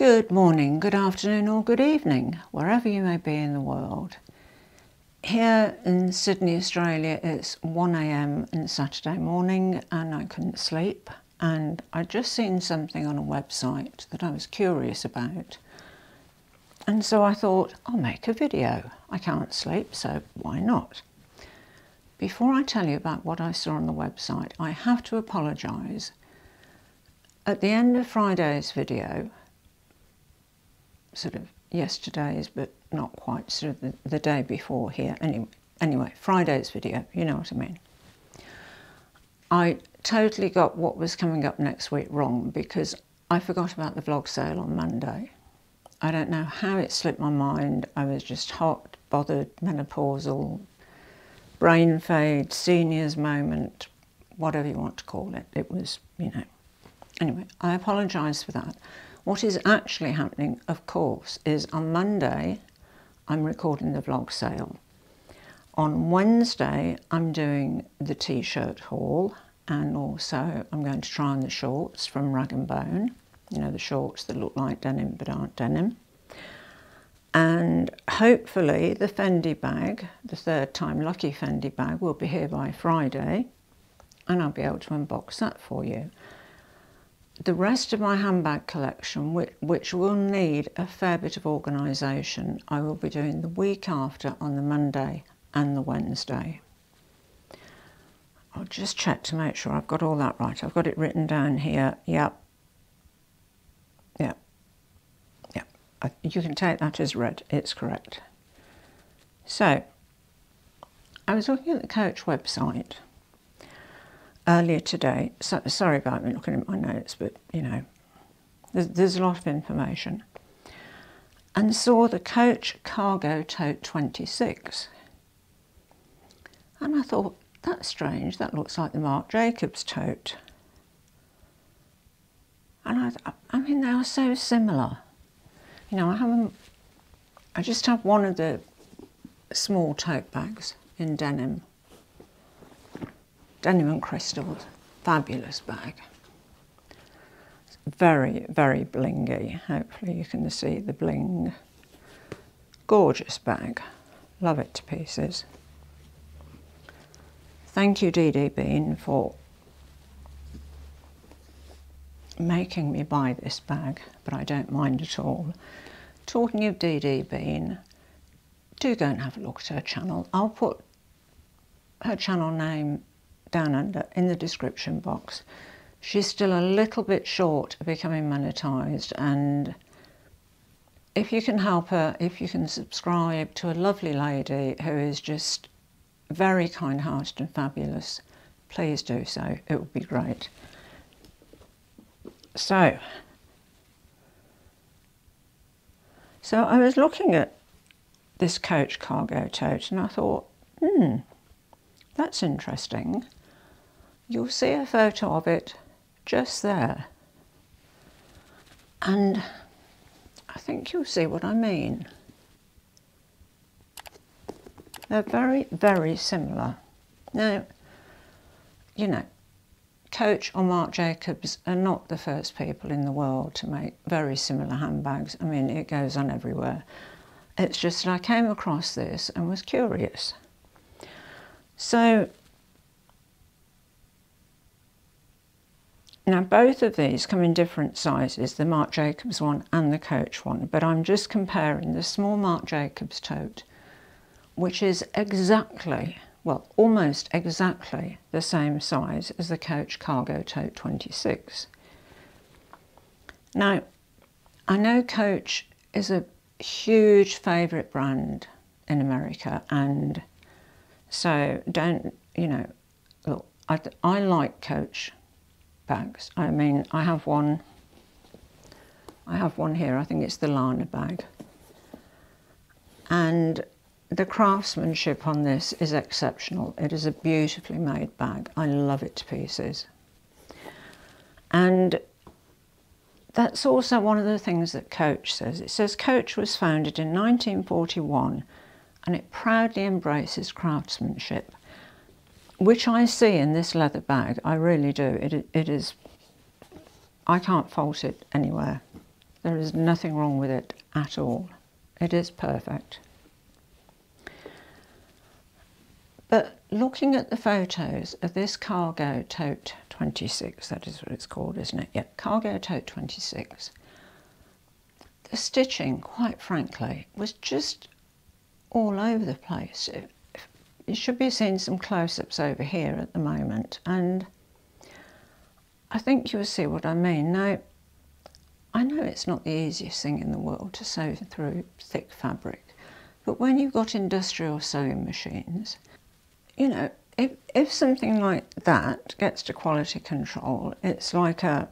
Good morning, good afternoon, or good evening, wherever you may be in the world. Here in Sydney, Australia, it's 1am on Saturday morning and I couldn't sleep. And I'd just seen something on a website that I was curious about. And so I thought, I'll make a video. I can't sleep, so why not? Before I tell you about what I saw on the website, I have to apologise. At the end of Friday's video, sort of yesterday's, but not quite sort of the, the day before here. Anyway, anyway, Friday's video, you know what I mean. I totally got what was coming up next week wrong because I forgot about the vlog sale on Monday. I don't know how it slipped my mind. I was just hot, bothered, menopausal, brain fade, seniors moment, whatever you want to call it. It was, you know. Anyway, I apologise for that. What is actually happening, of course, is on Monday I'm recording the vlog sale. On Wednesday I'm doing the t-shirt haul and also I'm going to try on the shorts from Rag and Bone. You know, the shorts that look like denim but aren't denim. And hopefully the Fendi bag, the third time lucky Fendi bag, will be here by Friday and I'll be able to unbox that for you the rest of my handbag collection, which, which, will need a fair bit of organisation, I will be doing the week after on the Monday and the Wednesday. I'll just check to make sure I've got all that right. I've got it written down here. Yep. Yep. Yep. You can take that as read. It's correct. So, I was looking at the Coach website earlier today. So, sorry about me looking at my notes, but you know, there's, there's a lot of information. And saw the Coach Cargo Tote 26. And I thought, that's strange, that looks like the Marc Jacobs tote. And I, I mean, they are so similar. You know, I haven't, I just have one of the small tote bags in denim And Crystals, fabulous bag. Very, very blingy. Hopefully you can see the bling. Gorgeous bag. Love it to pieces. Thank you, DeeDee Bean, for making me buy this bag, but I don't mind at all. Talking of DeeDee Bean, do go and have a look at her channel. I'll put her channel name down under in the description box. She's still a little bit short of becoming monetized and if you can help her, if you can subscribe to a lovely lady who is just very kind-hearted and fabulous, please do so. It would be great. So, so I was looking at this coach cargo tote and I thought, hmm, that's interesting you'll see a photo of it just there. And I think you'll see what I mean. They're very, very similar. Now, you know, Coach or Marc Jacobs are not the first people in the world to make very similar handbags. I mean, it goes on everywhere. It's just that I came across this and was curious. So Now both of these come in different sizes, the Marc Jacobs one and the Coach one, but I'm just comparing the small Marc Jacobs tote, which is exactly, well, almost exactly the same size as the Coach Cargo Tote 26. Now, I know Coach is a huge favourite brand in America and so don't, you know, look, I, I like Coach I mean, I have one, I have one here, I think it's the Lana bag. And the craftsmanship on this is exceptional. It is a beautifully made bag. I love it to pieces. And that's also one of the things that Coach says. It says Coach was founded in 1941 and it proudly embraces craftsmanship which I see in this leather bag. I really do. It, it is, I can't fault it anywhere. There is nothing wrong with it at all. It is perfect. But looking at the photos of this Cargo Tote 26, that is what it's called, isn't it? Yeah, Cargo Tote 26. The stitching, quite frankly, was just all over the place. You should be seeing some close-ups over here at the moment, and I think you'll see what I mean. Now, I know it's not the easiest thing in the world to sew through thick fabric, but when you've got industrial sewing machines, you know, if, if something like that gets to quality control, it's like a,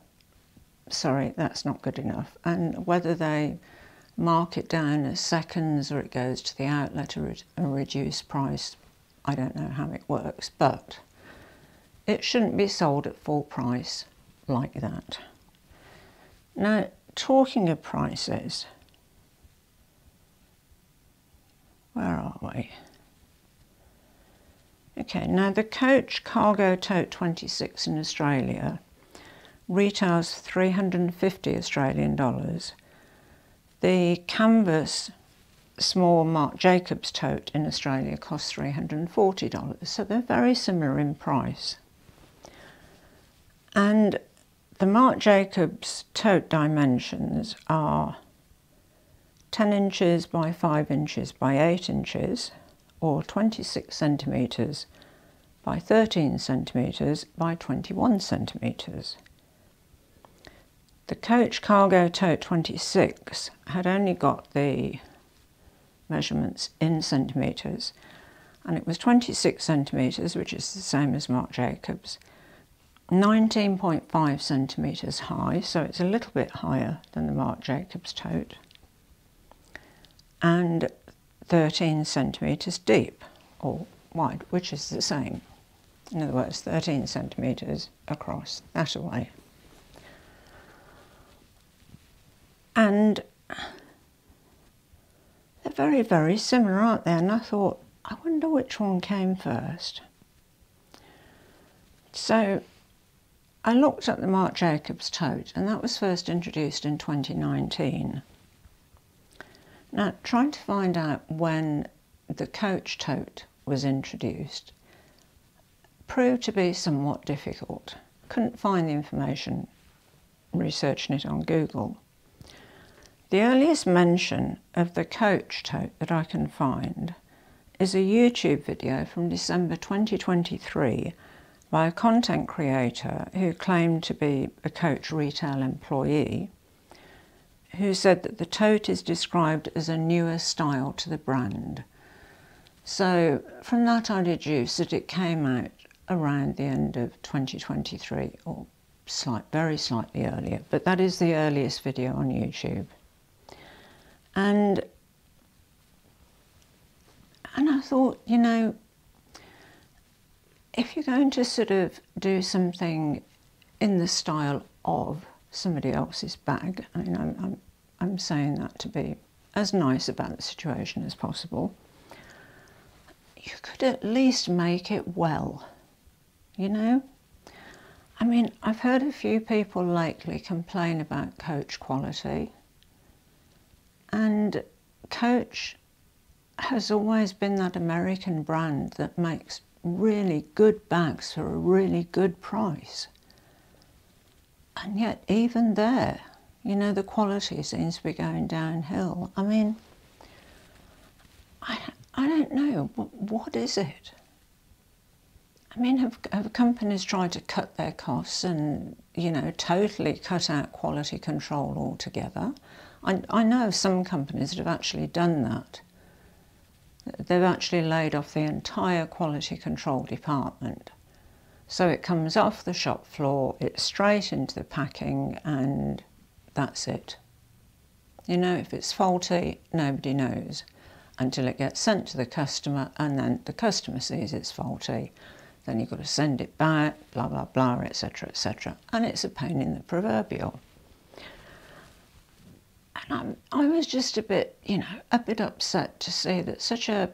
sorry, that's not good enough. And whether they mark it down as seconds or it goes to the outlet at a reduced price, I don't know how it works, but it shouldn't be sold at full price like that. Now, talking of prices, where are we? Okay, now the Coach Cargo Tote 26 in Australia retails 350 Australian dollars. The canvas small Marc Jacobs tote in Australia costs $340, so they're very similar in price. And the Marc Jacobs tote dimensions are 10 inches by 5 inches by 8 inches or 26 centimetres by 13 centimetres by 21 centimetres. The Coach Cargo Tote 26 had only got the measurements in centimetres and it was 26 centimetres, which is the same as Marc Jacobs, 19.5 centimetres high, so it's a little bit higher than the Marc Jacobs tote, and 13 centimetres deep or wide, which is the same. In other words, 13 centimetres across that way. And very, very similar, aren't they? And I thought, I wonder which one came first. So I looked at the Marc Jacobs tote, and that was first introduced in 2019. Now, trying to find out when the coach tote was introduced proved to be somewhat difficult. Couldn't find the information researching it on Google. The earliest mention of the coach tote that I can find is a YouTube video from December 2023 by a content creator who claimed to be a coach retail employee who said that the tote is described as a newer style to the brand. So from that I deduce that it came out around the end of 2023 or slight, very slightly earlier, but that is the earliest video on YouTube. And and I thought, you know, if you're going to sort of do something in the style of somebody else's bag, I mean, I'm, I'm, I'm saying that to be as nice about the situation as possible, you could at least make it well, you know? I mean, I've heard a few people lately complain about coach quality, and Coach has always been that American brand that makes really good bags for a really good price. And yet, even there, you know, the quality seems to be going downhill. I mean, I, I don't know, what, is it? I mean, have, have companies tried to cut their costs and, you know, totally cut out quality control altogether? I, I know some companies that have actually done that. They've actually laid off the entire quality control department. So it comes off the shop floor, it's straight into the packing, and that's it. You know, if it's faulty, nobody knows until it gets sent to the customer, and then the customer sees it's faulty. Then you've got to send it back, blah, blah, blah, etc., etc. And it's a pain in the proverbial. And I'm, I was just a bit, you know, a bit upset to see that such a,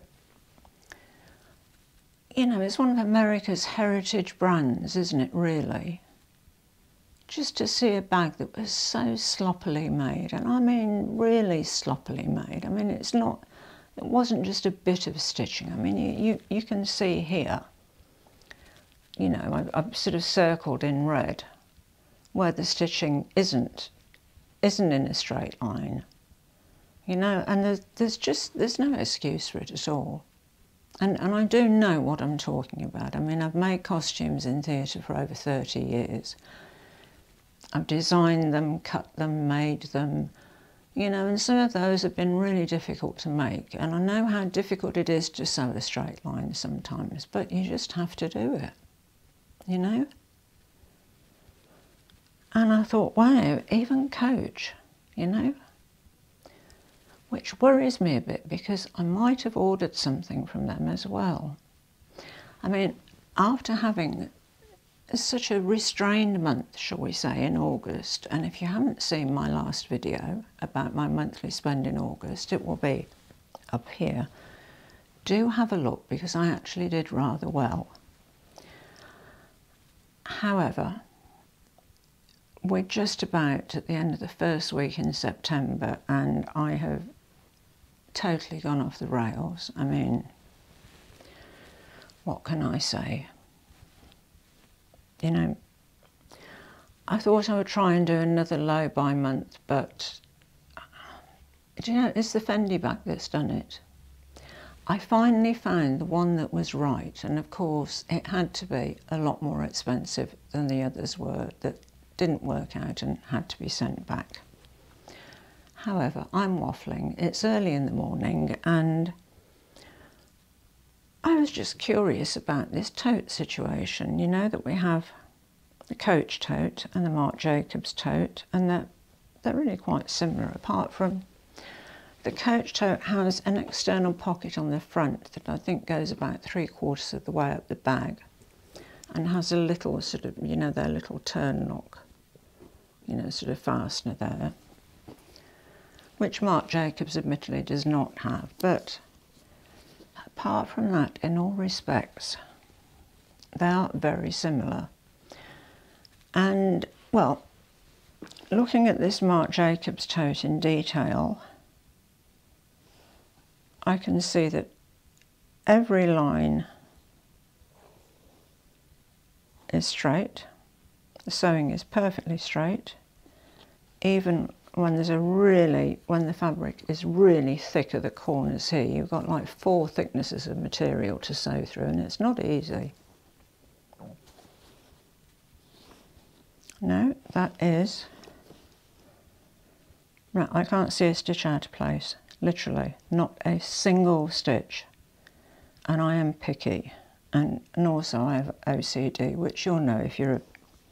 you know, it's one of America's heritage brands, isn't it, really? just to see a bag that was so sloppily made, and I mean really sloppily made. I mean, it's not, it wasn't just a bit of stitching. I mean, you, you, you can see here, you know, I, I've sort of circled in red where the stitching isn't, isn't in a straight line. You know, and there's, there's just, there's no excuse for it at all. And, and I do know what I'm talking about. I mean, I've made costumes in theatre for over 30 years. I've designed them, cut them, made them, you know, and some of those have been really difficult to make. And I know how difficult it is to sew a straight line sometimes, but you just have to do it, you know? And I thought, wow, even Coach, you know? Which worries me a bit because I might have ordered something from them as well. I mean, after having such a restrained month, shall we say, in August. And if you haven't seen my last video about my monthly spend in August, it will be up here. Do have a look because I actually did rather well. However, we're just about at the end of the first week in September and I have totally gone off the rails. I mean, what can I say? you know, I thought I would try and do another low buy month, but do you know, it's the Fendi bag that's done it. I finally found the one that was right, and of course, it had to be a lot more expensive than the others were that didn't work out and had to be sent back. However, I'm waffling. It's early in the morning, and I was just curious about this tote situation. You know that we have the Coach tote and the Marc Jacobs tote, and they're, they're really quite similar, apart from the Coach tote has an external pocket on the front that I think goes about three quarters of the way up the bag and has a little sort of, you know, their little turn lock, you know, sort of fastener there, which Marc Jacobs admittedly does not have, but apart from that, in all respects, they are very similar. And, well, looking at this Marc Jacobs tote in detail, I can see that every line is straight. The sewing is perfectly straight, even when there's a really, when the fabric is really thick at the corners here, you've got like four thicknesses of material to sew through and it's not easy. No, that is, right, I can't see a stitch out of place, literally, not a single stitch. And I am picky, and, and also I have OCD, which you'll know if you're a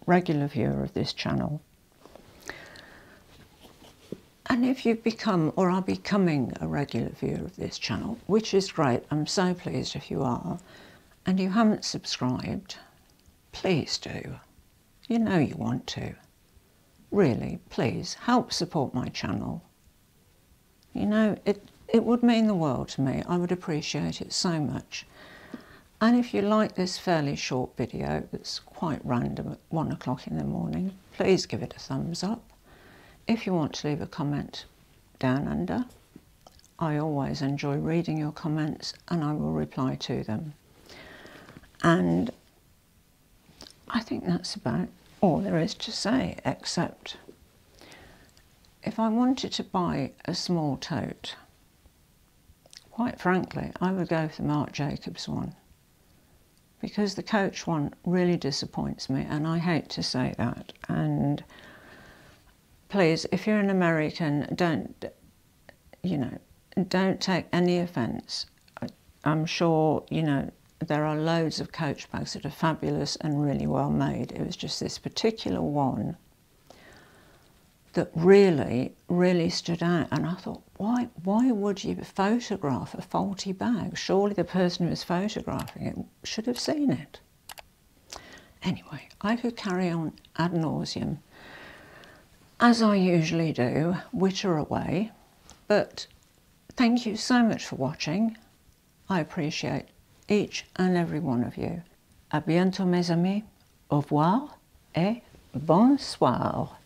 regular viewer of this channel. And if you've become or are becoming a regular viewer of this channel, which is great, I'm so pleased if you are, and you haven't subscribed, please do. You know you want to. Really, please help support my channel. You know, it, it would mean the world to me. I would appreciate it so much. And if you like this fairly short video that's quite random at one o'clock in the morning, please give it a thumbs up. If you want to leave a comment down under, I always enjoy reading your comments and I will reply to them. And I think that's about all there is to say, except if I wanted to buy a small tote, quite frankly, I would go for the Marc Jacobs one because the Coach one really disappoints me and I hate to say that. And please, if you're an American, don't, you know, don't take any offence. I'm sure, you know, there are loads of coach bags that are fabulous and really well made. It was just this particular one that really, really stood out. And I thought, why, why would you photograph a faulty bag? Surely the person who was photographing it should have seen it. Anyway, I could carry on ad nauseum as I usually do, witter away. But thank you so much for watching. I appreciate each and every one of you. À bientôt mes amis. Au revoir et bonsoir.